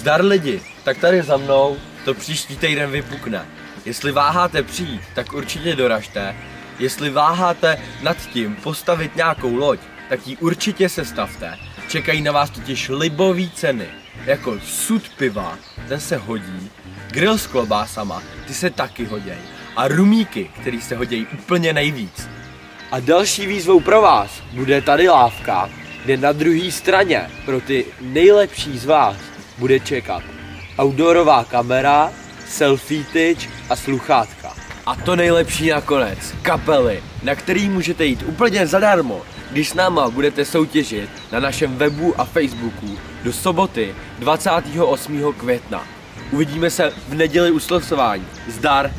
Zdar lidi, tak tady za mnou to příští týden vypukne. Jestli váháte přijít, tak určitě doražte. Jestli váháte nad tím postavit nějakou loď, tak ji určitě sestavte. Čekají na vás totiž libové ceny, jako sud piva, ten se hodí, grill s klobásama, ty se taky hoděj, a rumíky, který se hodějí úplně nejvíc. A další výzvou pro vás bude tady lávka, kde na druhé straně pro ty nejlepší z vás bude čekat outdoorová kamera, selfie tyč a sluchátka. A to nejlepší nakonec, kapely, na který můžete jít úplně zadarmo, když s náma budete soutěžit na našem webu a Facebooku do soboty 28. května. Uvidíme se v neděli u slosování. Zdar!